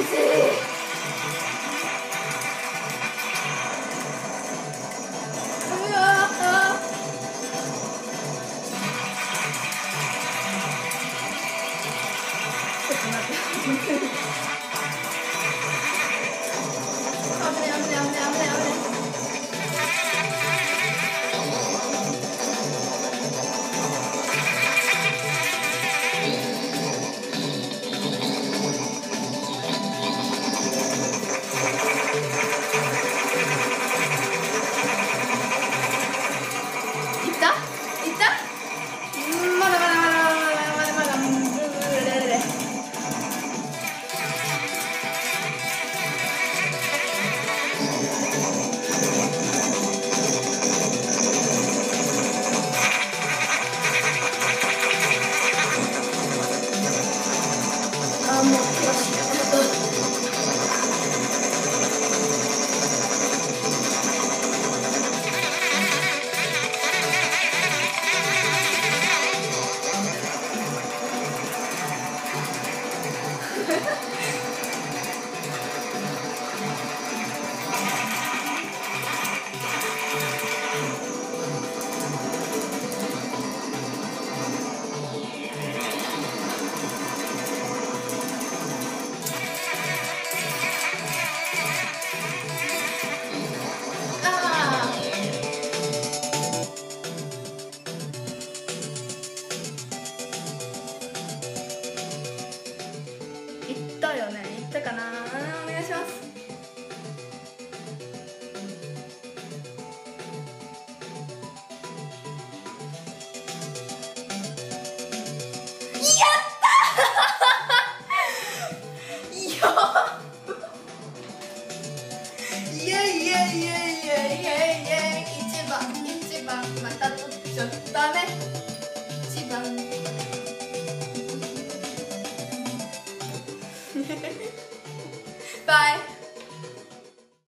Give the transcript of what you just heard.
있어요. ったかな？お願いします。Bye.